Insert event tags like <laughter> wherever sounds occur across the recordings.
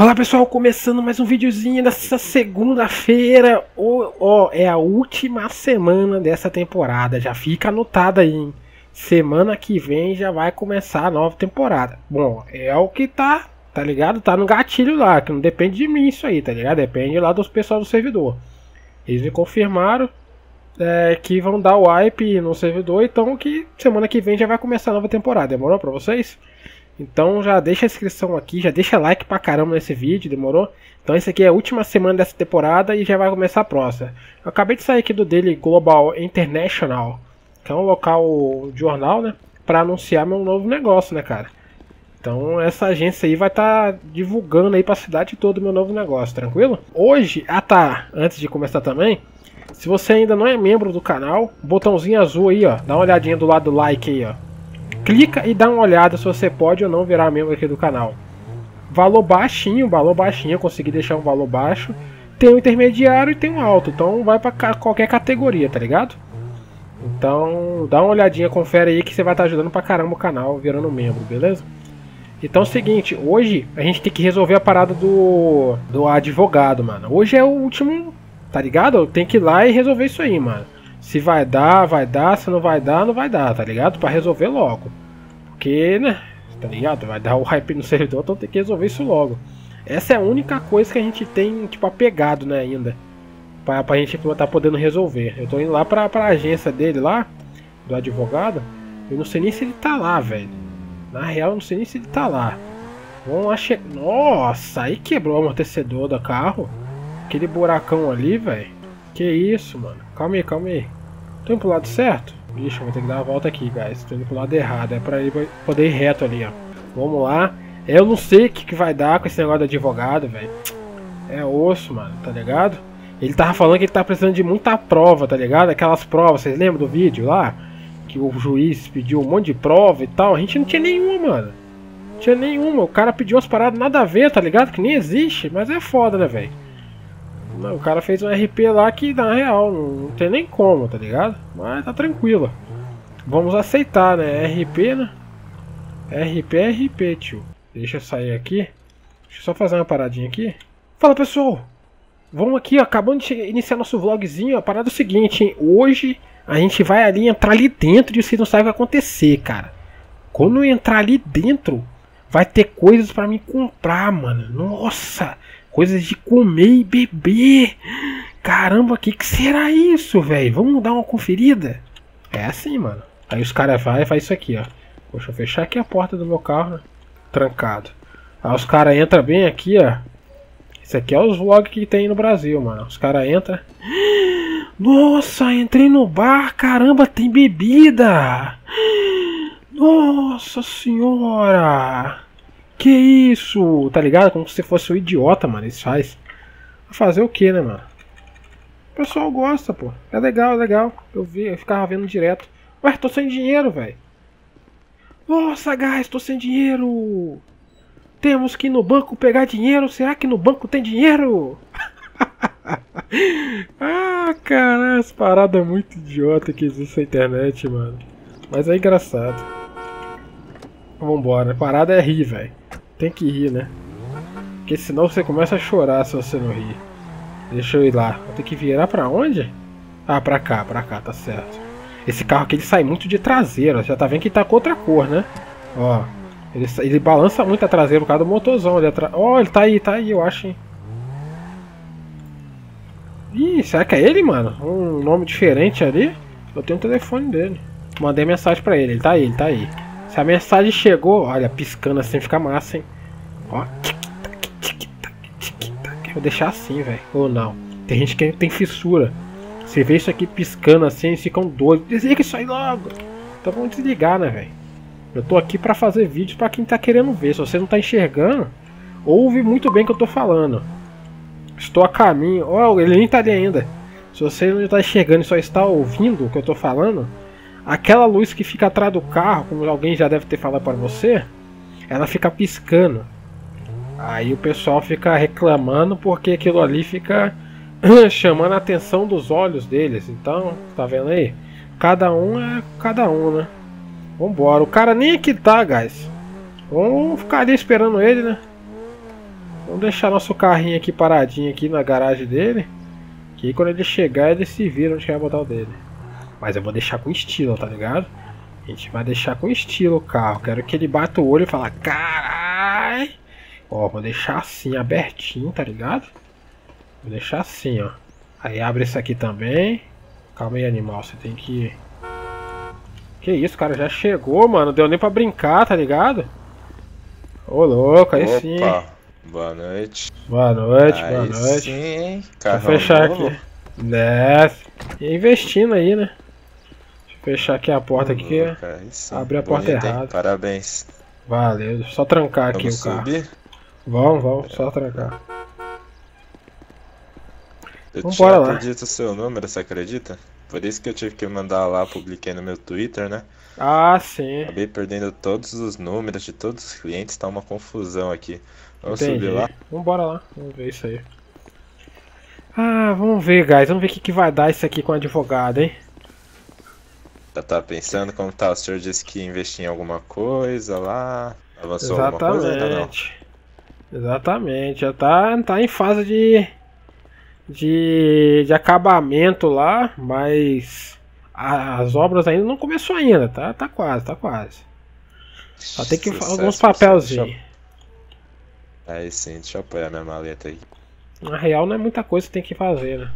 Fala pessoal, começando mais um videozinho nessa segunda-feira. Ó, oh, é a última semana dessa temporada. Já fica anotado aí, hein? Semana que vem já vai começar a nova temporada. Bom, é o que tá, tá ligado? Tá no gatilho lá, que não depende de mim isso aí, tá ligado? Depende lá dos pessoal do servidor. Eles me confirmaram é, que vão dar o wipe no servidor, então que semana que vem já vai começar a nova temporada. Demorou pra vocês? Então já deixa a inscrição aqui, já deixa like pra caramba nesse vídeo, demorou? Então esse aqui é a última semana dessa temporada e já vai começar a próxima. Eu acabei de sair aqui do dele Global International, que é um local jornal, né? Pra anunciar meu novo negócio, né, cara? Então essa agência aí vai estar tá divulgando aí pra cidade toda o meu novo negócio, tranquilo? Hoje, ah tá, antes de começar também, se você ainda não é membro do canal, botãozinho azul aí, ó, dá uma olhadinha do lado do like aí, ó clica e dá uma olhada se você pode ou não virar membro aqui do canal. Valor baixinho, valor baixinho, eu consegui deixar um valor baixo. Tem um intermediário e tem um alto, então vai para qualquer categoria, tá ligado? Então dá uma olhadinha, confere aí que você vai estar tá ajudando pra caramba o canal virando membro, beleza? Então é o seguinte, hoje a gente tem que resolver a parada do, do advogado, mano. Hoje é o último, tá ligado? Tem que ir lá e resolver isso aí, mano. Se vai dar, vai dar, se não vai dar, não vai dar, tá ligado? Pra resolver logo. Porque, né? Tá ligado? Vai dar o hype no <laughs> servidor, então tem que resolver isso logo. Essa é a única coisa que a gente tem, tipo, apegado, né, ainda. Pra, pra gente tá podendo resolver. Eu tô indo lá pra, pra agência dele lá, do advogado. Eu não sei nem se ele tá lá, velho. Na real, eu não sei nem se ele tá lá. Vamos lá che... Nossa, aí quebrou o amortecedor do carro. Aquele buracão ali, velho. Que isso, mano. Calma aí, calma aí. Tô indo pro lado certo? Vixe, vou ter que dar uma volta aqui, guys. Tô indo pro lado errado. É pra ir, poder ir reto ali, ó. Vamos lá. Eu não sei o que, que vai dar com esse negócio de advogado, velho. É osso, mano, tá ligado? Ele tava falando que ele tá precisando de muita prova, tá ligado? Aquelas provas, vocês lembram do vídeo lá? Que o juiz pediu um monte de prova e tal. A gente não tinha nenhuma, mano. Não tinha nenhuma. O cara pediu umas paradas nada a ver, tá ligado? Que nem existe. Mas é foda, né, velho? Não, o cara fez um RP lá que na real não, tem nem como, tá ligado? Mas tá tranquilo. Vamos aceitar, né? RP, né? RP RP, tio. Deixa eu sair aqui. Deixa eu só fazer uma paradinha aqui. Fala pessoal! Vamos aqui, ó, acabando de iniciar nosso vlogzinho. A parada é o seguinte, hein? Hoje a gente vai ali entrar ali dentro e você não sabe o que vai acontecer, cara. Quando eu entrar ali dentro, vai ter coisas para me comprar, mano. Nossa! Coisas de comer e beber. Caramba, que, que será isso, velho? Vamos dar uma conferida? É assim, mano. Aí os caras vai faz isso aqui, ó. Deixa eu fechar aqui a porta do meu carro, né? Trancado. Aí os caras entram bem aqui, ó. Isso aqui é os vlogs que tem no Brasil, mano. Os caras entram. <gasps> Nossa, entrei no bar, caramba, tem bebida! <gasps> Nossa senhora! Que isso? Tá ligado? Como se fosse um idiota, mano. Eles faz. Fazer o que, né, mano? O pessoal gosta, pô. É legal, é legal. Eu vi, eu ficava vendo direto. Ué, tô sem dinheiro, velho. Nossa, guys, tô sem dinheiro. Temos que ir no banco pegar dinheiro. Será que no banco tem dinheiro? <laughs> ah, cara, essa parada é muito idiota que existe na internet, mano. Mas é engraçado. Vambora, a parada é rir, velho. Tem que rir, né? Porque senão você começa a chorar se você não rir. Deixa eu ir lá. Vou ter que virar pra onde? Ah, pra cá, pra cá, tá certo. Esse carro aqui ele sai muito de traseira. Já tá vendo que tá com outra cor, né? Ó. Ele, ele balança muito a traseira por causa do motorzão ali atrás. Ó, ele tá aí, tá aí, eu acho, hein? Ih, será que é ele, mano? Um nome diferente ali? Eu tenho o telefone dele. Mandei mensagem pra ele, ele tá aí, ele tá aí. Se a mensagem chegou, olha, piscando assim fica massa, hein? Ó, tic-tac, tic-tac, tic-tac. Vou deixar assim, velho. Ou não. Tem gente que tem fissura. Você vê isso aqui piscando assim, eles ficam doidos. Desliga isso aí logo. Então vamos desligar, né, velho? Eu tô aqui pra fazer vídeos pra quem tá querendo ver. Se você não tá enxergando, ouve muito bem o que eu tô falando. Estou a caminho. Ó, oh, ele nem tá ali ainda. Se você não tá enxergando e só está ouvindo o que eu tô falando, aquela luz que fica atrás do carro, como alguém já deve ter falado para você, ela fica piscando. Aí o pessoal fica reclamando porque aquilo ali fica <clears throat> chamando a atenção dos olhos deles. Então, tá vendo aí? Cada um é cada um, né? Vambora. O cara nem aqui tá, guys. Vamos ficar ali esperando ele, né? Vamos deixar nosso carrinho aqui paradinho aqui na garagem dele. Que quando ele chegar ele se vira onde quer botar o dele. Mas eu vou deixar com estilo, tá ligado? A gente vai deixar com estilo o carro. Quero que ele bata o olho e fale, carai. Ó, vou deixar assim, abertinho, tá ligado? Vou deixar assim, ó. Aí abre isso aqui também. Calma aí, animal, você tem que... Que isso, cara, já chegou, mano. Deu nem pra brincar, tá ligado? Ô, louco, aí Opa. sim. Boa noite. Boa noite, Aí boa noite. Sim? Vou fechar novo. aqui. Desce. E investindo aí, né? Fechar aqui a porta aqui. Louco, aí sim. Abri a porta Bonito, hein? errada. Parabéns. Valeu, só trancar aqui Vamos o carro. subir? Vamos, vamos, só trancar. Eu Vambora tinha lá. o seu número, você acredita? Por isso que eu tive que mandar lá, publiquei no meu Twitter, né? Ah, sim. Acabei perdendo todos os números de todos os clientes, tá uma confusão aqui. Vamos Entendi. subir lá? Vambora lá, vamos ver isso aí. Ah, vamos ver, guys. Vamos ver o que, que vai dar isso aqui com o advogado, hein? Já tá pensando como tá? O senhor disse que investir em alguma coisa lá. Avançou alguma coisa ainda não? Exatamente. Exatamente. Já tá, tá em fase de, de. de acabamento lá, mas a- as obras ainda não começou ainda, tá? Tá quase, tá quase. Só tem que Sucesso, alguns papelzinhos. Eu- Aí sim, deixa eu apoiar minha maleta aí. Na real não é muita coisa que tem que fazer, né?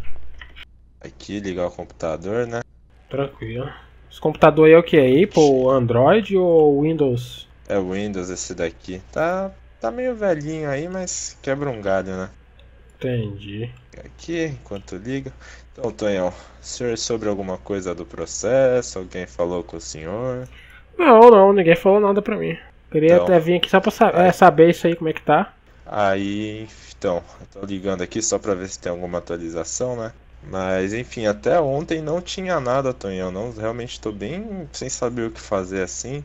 Aqui, ligar o computador, né? Tranquilo. Esse computador aí é o que? É Apple, Android ou Windows? É Windows esse daqui. Tá, tá meio velhinho aí, mas quebra um galho, né? Entendi. Aqui, enquanto liga. Então, Tonhão, o senhor sobre alguma coisa do processo? Alguém falou com o senhor? Não, não, ninguém falou nada pra mim. Queria Então. até vir aqui só pra sa- é, saber isso aí, como é que tá. Aí, então, eu tô ligando aqui só pra ver se tem alguma atualização, né? Mas, enfim, até ontem não tinha nada, Tonhão. Não, realmente tô bem sem saber o que fazer assim.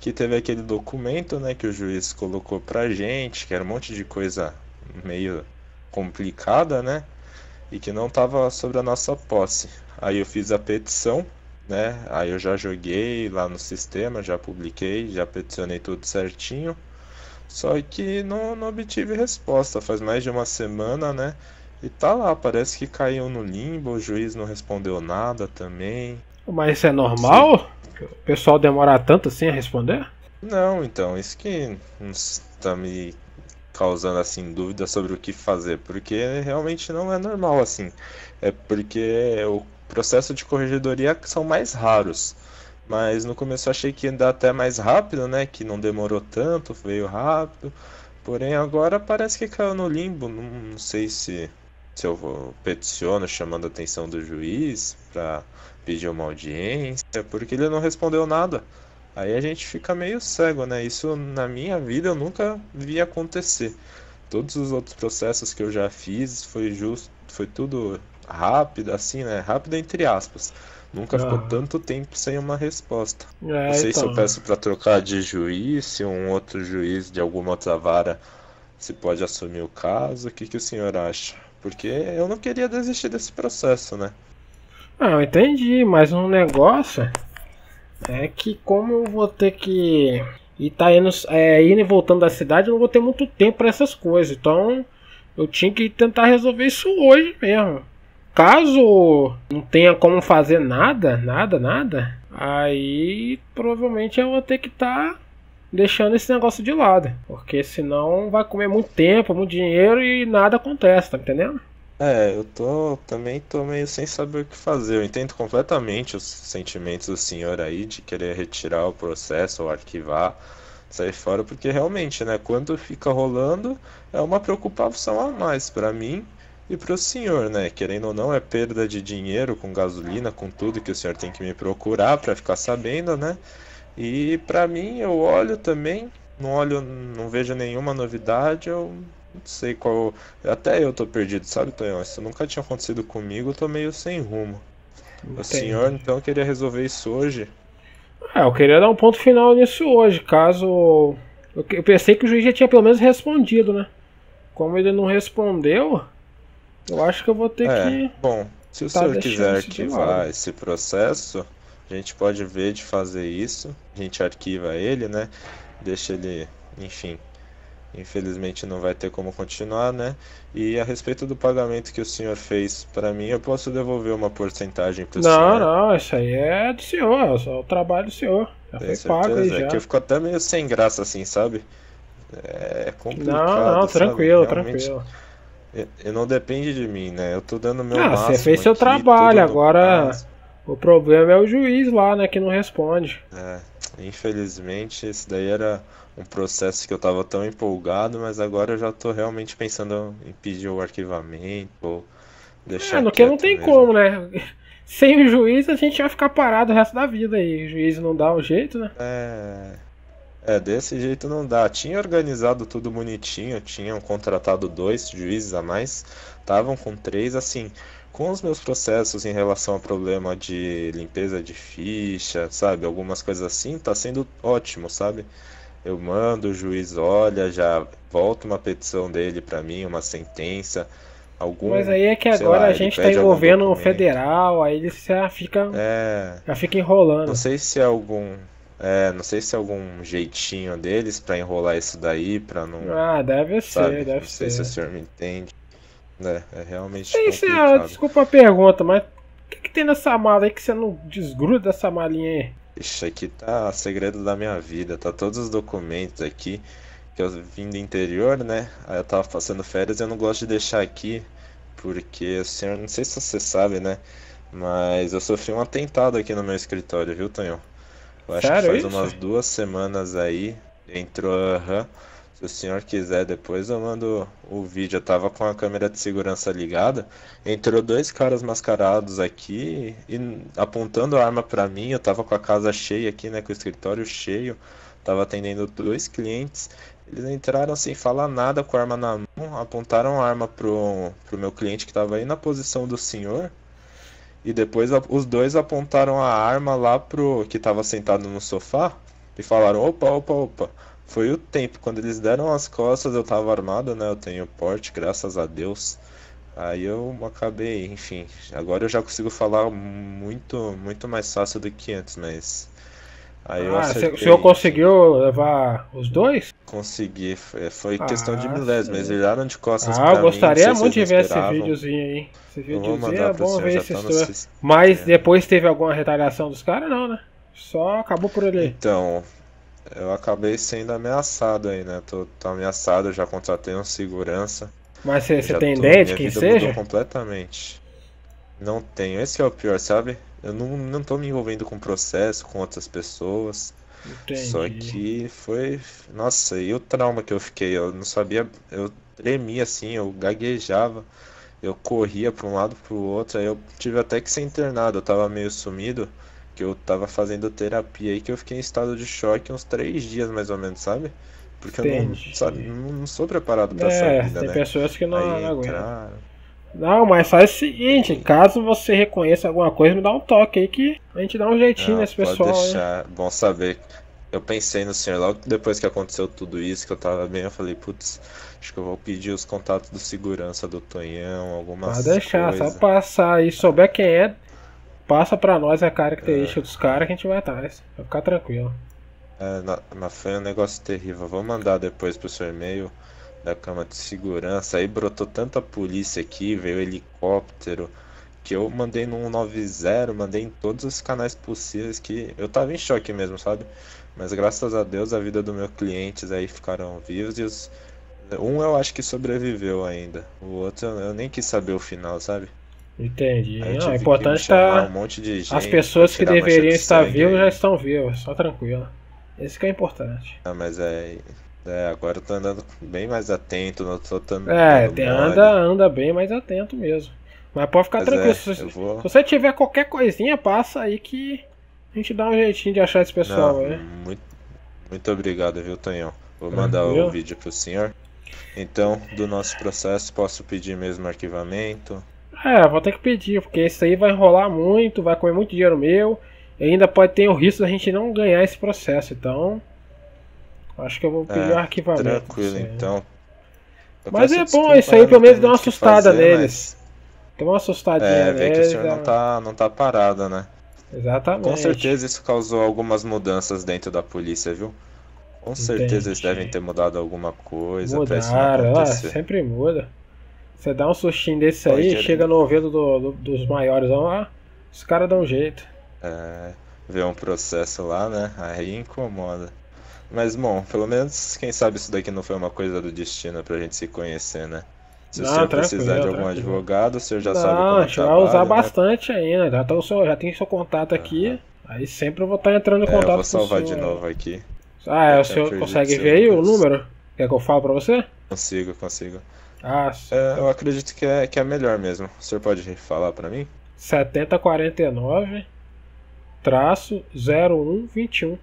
Que teve aquele documento, né, que o juiz colocou pra gente, que era um monte de coisa meio complicada, né? E que não tava sobre a nossa posse. Aí eu fiz a petição, né? Aí eu já joguei lá no sistema, já publiquei, já peticionei tudo certinho. Só que não, não obtive resposta. Faz mais de uma semana, né? E tá lá, parece que caiu no limbo, o juiz não respondeu nada também. Mas isso é normal? O pessoal demorar tanto assim a responder? Não, então, isso que tá me causando assim dúvida sobre o que fazer, porque realmente não é normal assim. É porque o processo de corregedoria são mais raros. Mas no começo eu achei que ia dar até mais rápido, né? Que não demorou tanto, veio rápido. Porém agora parece que caiu no limbo. Não, não sei se, se eu peticiono chamando a atenção do juiz para pedir uma audiência, porque ele não respondeu nada. Aí a gente fica meio cego, né? Isso na minha vida eu nunca vi acontecer. Todos os outros processos que eu já fiz foi justo, foi tudo rápido, assim, né? Rápido entre aspas. Nunca ficou Aham. tanto tempo sem uma resposta. É, Não sei se eu então. peço para trocar de juiz, se um outro juiz de alguma outra vara se pode assumir o caso. O que que o senhor acha? Porque eu não queria desistir desse processo, né? Ah, eu entendi, mas um negócio é que como eu vou ter que ir tá indo, é, indo e voltando da cidade, eu não vou ter muito tempo para essas coisas. Então eu tinha que tentar resolver isso hoje mesmo. Caso não tenha como fazer nada, nada, nada, aí provavelmente eu vou ter que estar deixando esse negócio de lado. Porque senão vai comer muito tempo, muito dinheiro e nada acontece, tá entendendo? É, eu tô também tô meio sem saber o que fazer. Eu entendo completamente os sentimentos do senhor aí de querer retirar o processo ou arquivar, sair fora, porque realmente, né, quando fica rolando é uma preocupação a mais pra mim e pro senhor, né? Querendo ou não, é perda de dinheiro com gasolina, com tudo que o senhor tem que me procurar pra ficar sabendo, né? E pra mim, eu olho também, não olho, não vejo nenhuma novidade, eu não sei qual. Até eu tô perdido, sabe, Tonhão? Isso nunca tinha acontecido comigo, eu tô meio sem rumo. O Entendi. senhor, então, queria resolver isso hoje? É, eu queria dar um ponto final nisso hoje, caso. Eu pensei que o juiz já tinha pelo menos respondido, né? Como ele não respondeu, eu acho que eu vou ter É, que. bom, se o tá senhor quiser arquivar lado. esse processo, a gente pode ver de fazer isso. A gente arquiva ele, né? Deixa ele, enfim, infelizmente não vai ter como continuar, né? E a respeito do pagamento que o senhor fez para mim, eu posso devolver uma porcentagem para o senhor? Não, não, isso aí é do senhor, é o trabalho do senhor. Já Tem foi pago aí certeza? É já. que eu fico até meio sem graça assim, sabe? É complicado, Não, não, sabe? tranquilo, Realmente, tranquilo. E, e não depende de mim, né? Eu tô dando meu Ah, máximo você fez seu aqui, trabalho, agora-. O problema é o juiz lá, né, que não responde. É, infelizmente, esse daí era um processo que eu tava tão empolgado, mas agora eu já tô realmente pensando em pedir o arquivamento ou deixar É, no que não tem mesmo. como, né? <laughs> Sem o juiz a gente vai ficar parado o resto da vida aí. O juiz não dá um jeito, né? É, é, desse jeito não dá. Tinha organizado tudo bonitinho, tinham contratado dois juízes a mais, estavam com três, assim, com os meus processos em relação ao problema de limpeza de ficha, sabe? Algumas coisas assim, tá sendo ótimo, sabe? Eu mando, o juiz olha, já volta uma petição dele pra mim, uma sentença, algum, Mas aí é que agora lá, a gente tá algum envolvendo documento. federal, aí ele já fica, É, já fica enrolando. Não sei se é algum, é, não sei se é algum jeitinho deles pra enrolar isso daí, pra não, Ah, deve ser, sabe? deve Não sei se ser. o senhor me entende. Né? É realmente complicado. desculpa a pergunta, mas o que, que tem nessa mala aí que você não desgruda dessa malinha aí? Ixi, aqui tá segredo da minha vida, tá todos os documentos aqui que eu vim do interior, né? Aí eu tava passando férias e eu não gosto de deixar aqui, porque o senhor, não sei se você sabe, né? Mas eu sofri um atentado aqui no meu escritório, viu, Tonhão? Eu acho que Sério faz isso? umas duas semanas aí, entrou, aham. Se o senhor quiser, depois eu mando o vídeo. Eu tava com a câmera de segurança ligada. Entrou dois caras mascarados aqui e apontando a arma pra mim. Eu tava com a casa cheia aqui, né? Com o escritório cheio. Tava atendendo dois clientes. Eles entraram sem falar nada com a arma na mão. Apontaram a arma pro, pro meu cliente que tava aí na posição do senhor. E depois os dois apontaram a arma lá pro que tava sentado no sofá. E falaram: opa, opa, opa. Foi o tempo. Quando eles deram as costas, eu tava armado, né? Eu tenho porte, graças a Deus. Aí eu acabei, enfim. Agora eu já consigo falar muito, muito mais fácil do que antes, mas. Aí eu Ah, o acertei, senhor enfim, conseguiu levar os dois? Consegui. Foi, foi questão de Ah, milésimos. Eles viraram de costas Ah, eu gostaria muito de ver esse videozinho aí. Esse Eu videozinho é bom senhor, ver já essa tá Mas É. depois teve alguma retaliação dos caras, não, né? Só acabou por ali. Então, eu acabei sendo ameaçado aí, né? Tô, tô ameaçado, já contratei um segurança. Mas você, tem tô- ideia de quem seja? completamente. Não tenho. Esse é o pior, sabe? Eu não, não tô me envolvendo com processo, com outras pessoas. Só Entendi. que foi. Nossa, e o trauma que eu fiquei? Eu não sabia. Eu tremia assim, eu gaguejava. Eu corria para um lado para o outro. Aí eu tive até que ser internado. Eu tava meio sumido. Que eu tava fazendo terapia aí. Que eu fiquei em estado de choque uns três dias mais ou menos, sabe? Porque eu não, Entendi. sabe, não, sou preparado para É, essa vida, tem né? pessoas que não, Aí não aguentam. Não, mas faz o seguinte, caso você reconheça alguma coisa, me dá um toque aí que a gente dá um jeitinho Não, nesse pode pessoal deixar. Bom saber. Eu pensei no senhor logo depois que aconteceu tudo isso, que eu tava bem, eu falei, putz, acho que eu vou pedir os contatos do segurança do Tonhão, algumas Pode deixar, coisas. só passar aí, souber quem é, passa pra nós a característica dos caras que a gente vai atrás. Vai ficar tranquilo. É, na- mas foi um negócio terrível. Vou mandar depois pro seu e-mail da cama de segurança. Aí brotou tanta polícia aqui, veio helicóptero, que eu mandei no 190, mandei em todos os canais possíveis que eu tava em choque mesmo, sabe? Mas graças a Deus a vida dos meus clientes aí ficaram vivos e os um eu acho que sobreviveu ainda. O outro eu nem quis saber o final, sabe? Entendi. Eu Não, é importante um estar. de As pessoas que deveriam de estar vivas já estão vivas, só tranquilo. Esse que é importante. Ah, mas é, é, agora eu tô andando bem mais atento, não tô dando É, tem, anda, anda bem mais atento mesmo. Mas pode ficar Mas tranquilo. é, se, vou. se você tiver qualquer coisinha, passa aí que a gente dá um jeitinho de achar esse pessoal Não, aí. muito, muito obrigado, viu, Tonhão? Vou mandar Tranquilo. o vídeo pro senhor. Então, do nosso processo, posso pedir mesmo arquivamento? É, vou ter que pedir, porque isso aí vai enrolar muito, vai comer muito dinheiro meu. E ainda pode ter o risco da gente não ganhar esse processo. Então, acho que eu vou pedir É, o arquivamento. Tranquilo, então. Eu Mas é bom, isso aí pelo menos dá uma assustada fazer, neles. Deu uma mas- assustadinha É, ver que o neles. senhor não dá- tá, não tá parado, né? Exatamente. Com certeza isso causou algumas mudanças dentro da polícia, viu? Com certeza eles Entendi. devem ter mudado alguma coisa pra isso não Mudaram, ah, acontecer. sempre muda. Você dá um sustinho desse aí, chega no ouvido do- do- dos maiores, ó, ah, os caras dão um jeito. É, ver um processo lá, né? Aí incomoda. Mas bom, pelo menos, quem sabe isso daqui não foi uma coisa do destino pra gente se conhecer, né? Se o Não, senhor precisar de algum advogado, o senhor já sabe Não, como a gente vai usar né? bastante ainda. Já, tá o seu, já tem seu contato aqui. Aí sempre eu vou estar entrando em É, contato eu com vou salvar o de novo aqui. Ah, é, Eu o senhor consegue ver aí o número. número? Quer que eu falo pra você? Consigo, consigo. Ah, É, eu acredito que é, que é melhor mesmo. O senhor pode falar pra mim? 7049 traço 0121.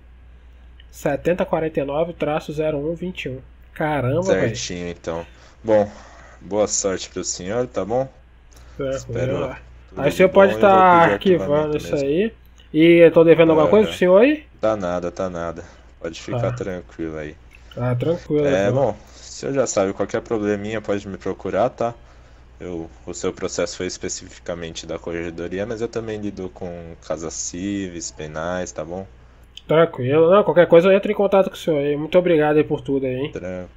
7049 traço 0121. Caramba, velho. Certinho, então. Bom, boa sorte pro senhor, tá bom? Espero. tudo Aí o senhor pode estar pedir arquivando isso mesmo. aí. E eu tô devendo alguma É. coisa pro senhor aí? Tá nada, tá nada. Pode ficar Ah. tranquilo aí. Ah, tranquilo. É, bom, senhor já sabe, qualquer probleminha pode me procurar, tá? Eu, o seu processo foi especificamente da corregedoria, mas eu também lido com casas civis, penais, tá bom? Tranquilo. Não, qualquer coisa eu entro em contato com o senhor aí. Muito obrigado aí por tudo aí, hein? Tran-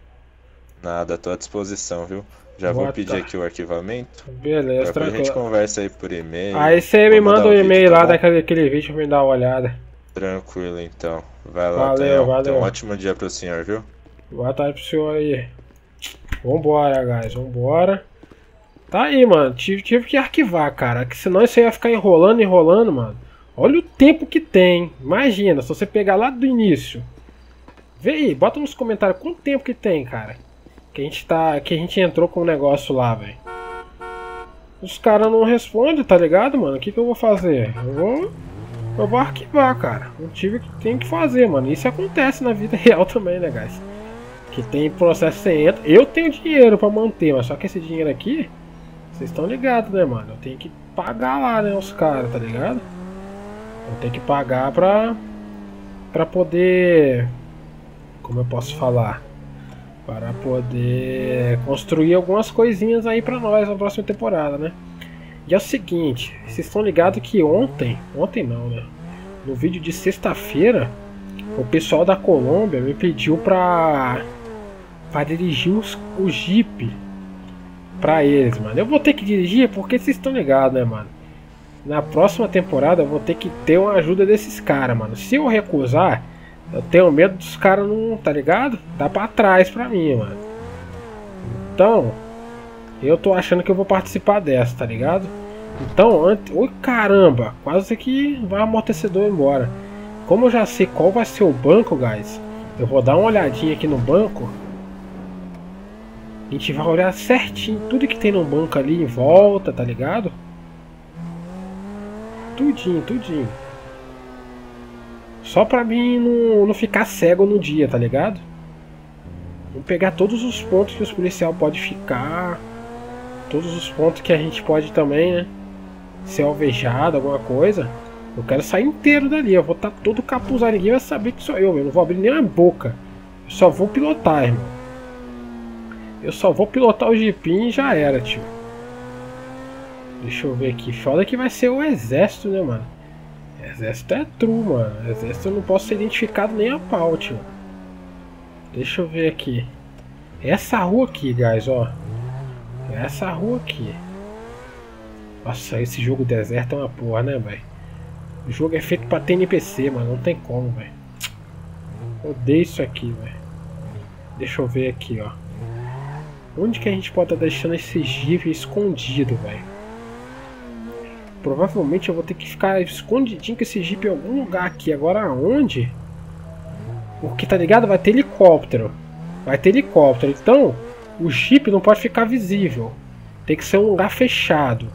Nada, tô à disposição, viu? Já Boa vou pedir aqui o arquivamento. Beleza, Depois a gente tranquilo. conversa aí por e-mail. Aí você me manda o um e-mail tá lá bom? daquele aquele vídeo pra me dar uma olhada. Tranquilo, então. Vai lá, Valeu, valeu. Tenha um ótimo dia pro senhor, viu? Boa tarde pro senhor aí. Vambora, guys, vambora. Tá aí, mano. Tive, tive que arquivar, cara. Que senão isso aí ia ficar enrolando, enrolando, mano. Olha o tempo que tem. Imagina, se você pegar lá do início. Vê aí, bota nos comentários quanto tempo que tem, cara. Que a gente tá. Que a gente entrou com o negócio lá, velho. Os caras não respondem, tá ligado, mano? O que, que eu vou fazer? Eu vou. Eu vou arquivar, cara. Não tive que tem que fazer, mano. Isso acontece na vida <laughs> real também, né, guys? Que tem processo você entra. Eu tenho dinheiro pra manter, mas só que esse dinheiro aqui, vocês estão ligados, né, mano? Eu tenho que pagar lá, né, os caras, tá ligado? Eu tenho que pagar pra. pra poder. Como eu posso falar? Para poder construir algumas coisinhas aí pra nós na próxima temporada, né? E é o seguinte, vocês estão ligados que ontem, ontem não, né? No vídeo de sexta-feira, o pessoal da Colômbia me pediu pra, pra dirigir os, o Jeep pra eles, mano. Eu vou ter que dirigir porque vocês estão ligados, né, mano? Na próxima temporada eu vou ter que ter uma ajuda desses caras, mano. Se eu recusar, eu tenho medo dos caras não, tá ligado? Tá pra trás pra mim, mano. Então, eu tô achando que eu vou participar dessa, tá ligado? Então, antes. Oi, caramba! Quase que vai amortecedor embora. Como eu já sei qual vai ser o banco, guys, eu vou dar uma olhadinha aqui no banco. A gente vai olhar certinho tudo que tem no banco ali em volta, tá ligado? Tudinho, tudinho. Só pra mim não, não ficar cego no dia, tá ligado? Vamos pegar todos os pontos que os policial pode ficar. Todos os pontos que a gente pode também, né? Ser alvejado, alguma coisa. Eu quero sair inteiro dali. Eu vou estar todo capuzado. Ninguém vai saber que sou eu, meu. Eu não vou abrir nem a boca. Eu só vou pilotar, irmão. Eu só vou pilotar o jipinho e já era, tio. Deixa eu ver aqui. Foda que vai ser o exército, né, mano? Exército é true, mano. Exército eu não posso ser identificado nem a pau, tio. Deixa eu ver aqui. Essa rua aqui, guys, ó. Essa rua aqui. Nossa, esse jogo deserto é uma porra, né, velho? O jogo é feito pra ter NPC, mano. Não tem como, velho. Odeio isso aqui, velho. Deixa eu ver aqui, ó. Onde que a gente pode estar deixando esse jeep escondido, velho? Provavelmente eu vou ter que ficar escondidinho com esse jeep em algum lugar aqui. Agora aonde? Porque tá ligado? Vai ter helicóptero. Vai ter helicóptero. Então, o jeep não pode ficar visível. Tem que ser um lugar fechado.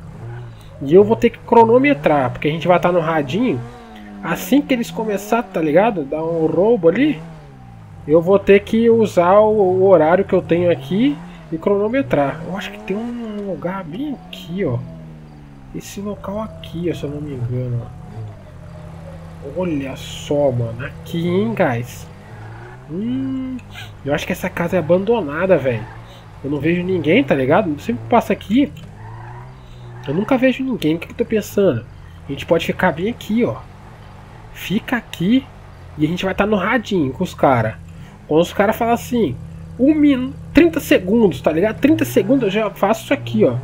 E eu vou ter que cronometrar, porque a gente vai estar no radinho. Assim que eles começarem, tá ligado? Dar um roubo ali. Eu vou ter que usar o horário que eu tenho aqui e cronometrar. Eu acho que tem um lugar bem aqui, ó. Esse local aqui, ó, se eu não me engano. Olha só, mano. Aqui, hein, guys. Hum, eu acho que essa casa é abandonada, velho. Eu não vejo ninguém, tá ligado? Eu sempre passo aqui. Eu nunca vejo ninguém. O que, que eu tô pensando? A gente pode ficar bem aqui, ó. Fica aqui e a gente vai estar no radinho com os caras. Quando os caras falam assim, um minuto, 30 segundos, tá ligado? 30 segundos eu já faço isso aqui, ó.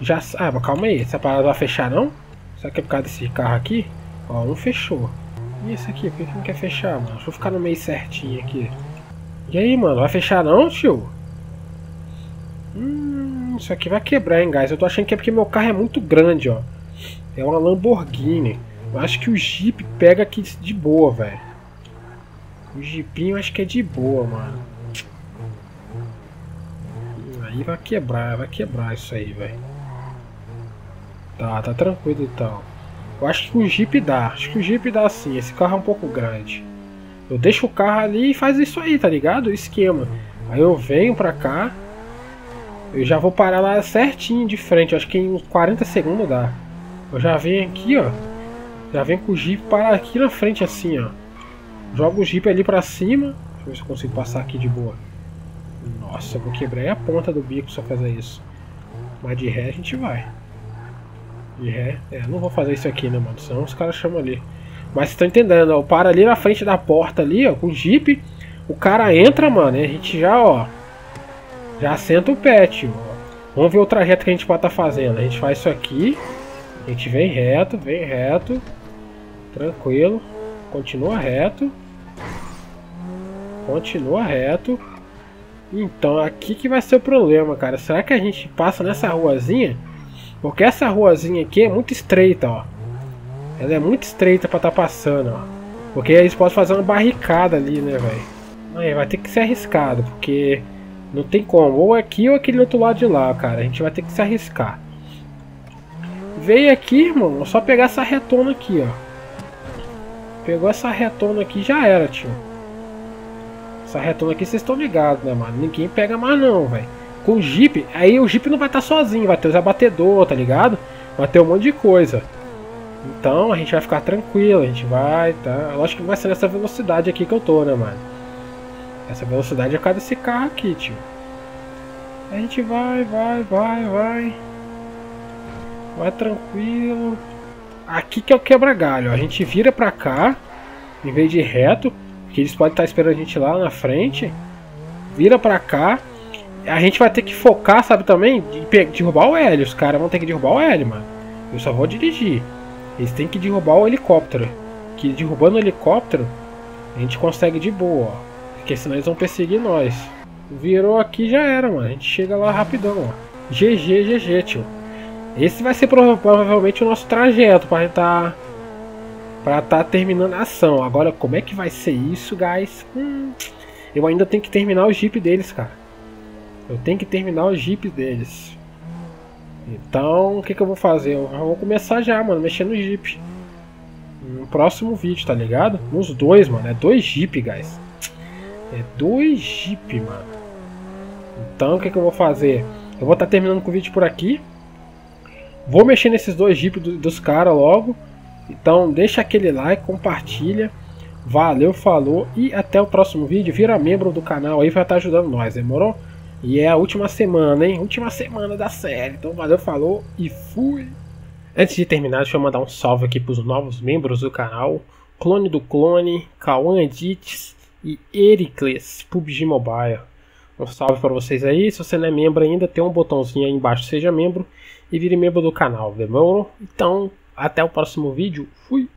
Já. Ah, mas calma aí, essa parada vai fechar não? Será que é por causa desse carro aqui? Ó, um fechou. E esse aqui, por que não quer fechar, mano? Deixa eu ficar no meio certinho aqui. E aí, mano, vai fechar não, tio? Hum, isso aqui vai quebrar, hein, guys? Eu tô achando que é porque meu carro é muito grande, ó. É uma Lamborghini. Eu acho que o Jeep pega aqui de boa, velho. O Jeepinho acho que é de boa, mano. Vai quebrar, vai quebrar isso aí, velho. Tá, tá tranquilo então. Eu acho que o Jeep dá. Acho que o Jeep dá sim. Esse carro é um pouco grande. Eu deixo o carro ali e faz isso aí, tá ligado? O esquema. Aí eu venho pra cá. Eu já vou parar lá certinho de frente. Acho que em uns 40 segundos dá. Eu já venho aqui, ó. Já venho com o Jeep parar aqui na frente assim, ó. Jogo o Jeep ali pra cima. Deixa eu ver se eu consigo passar aqui de boa. Nossa, eu vou quebrar a ponta do bico se eu fazer isso. Mas de ré a gente vai. De ré. É, não vou fazer isso aqui, né, mano? Senão os caras chamam ali. Mas vocês estão entendendo, ó. Para ali na frente da porta ali, ó, com o Jeep. O cara entra, mano, e a gente já, ó. Já senta o pé, tio. Vamos ver o trajeto que a gente pode estar tá fazendo. A gente faz isso aqui. A gente vem reto, vem reto. Tranquilo. Continua reto. Continua reto. Então, aqui que vai ser o problema, cara. Será que a gente passa nessa ruazinha? Porque essa ruazinha aqui é muito estreita, ó. Ela é muito estreita pra estar tá passando, ó. Porque eles podem fazer uma barricada ali, né, velho? Vai ter que ser arriscado, porque não tem como. Ou aqui ou aquele outro lado de lá, cara. A gente vai ter que se arriscar. Veio aqui, irmão. É só pegar essa retona aqui, ó. Pegou essa retona aqui já era, tio. Essa retona aqui vocês estão ligados, né, mano? Ninguém pega mais não, velho. Com o Jeep, aí o Jeep não vai estar tá sozinho, vai ter os abatedor, tá ligado? Vai ter um monte de coisa. Então a gente vai ficar tranquilo, a gente vai, tá? Lógico que vai ser nessa velocidade aqui que eu tô, né, mano? Essa velocidade é por causa desse carro aqui, tio. A gente vai, vai, vai, vai. Vai tranquilo. Aqui que é o quebra-galho. A gente vira pra cá, em vez de reto. Que eles podem estar esperando a gente lá na frente. Vira pra cá. A gente vai ter que focar, sabe também? De derrubar o L. Os caras vão ter que derrubar o L, mano. Eu só vou dirigir. Eles têm que derrubar o helicóptero. Que derrubando o helicóptero, a gente consegue de boa, ó. Porque senão eles vão perseguir nós. Virou aqui já era, mano. A gente chega lá rapidão, ó. GG, GG, tio. Esse vai ser provavelmente o nosso trajeto para estar para estar tá terminando a ação. Agora, como é que vai ser isso, guys? Hum, eu ainda tenho que terminar o jeep deles, cara. Eu tenho que terminar o jeep deles. Então, o que, que eu vou fazer? Eu vou começar já, mano, mexer no jeep. No próximo vídeo, tá ligado? Nos dois, mano. É dois jeep, guys. É dois jeep, mano. Então, o que, que eu vou fazer? Eu vou estar tá terminando com o vídeo por aqui. Vou mexer nesses dois jeep do, dos caras logo. Então deixa aquele like, compartilha. Valeu, falou e até o próximo vídeo. Vira membro do canal aí, vai estar ajudando nós, demorou? E é a última semana, hein? Última semana da série. Então valeu, falou e fui! Antes de terminar, deixa eu mandar um salve aqui para os novos membros do canal. Clone do Clone, Cauã Edits e Ericles, PUBG Mobile. Um salve para vocês aí. Se você não é membro ainda, tem um botãozinho aí embaixo, seja membro e vire membro do canal, demorou? Então, até o próximo vídeo. Fui!